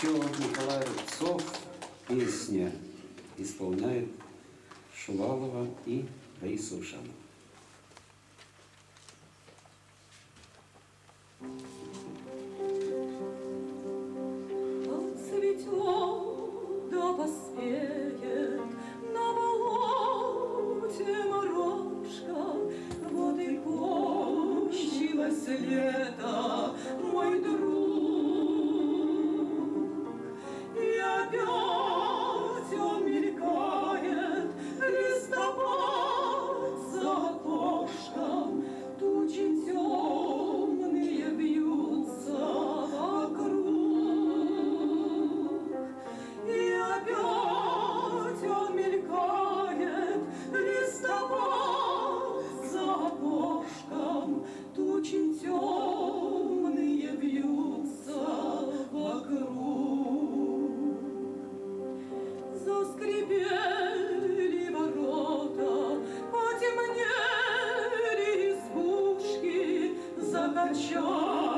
Щелов Николай Рубцов. Песня исполняет Шувалова и Раиса Ушанова. Цветет, да поспеет на болоте морожка, вот и кончилось лето. that shore.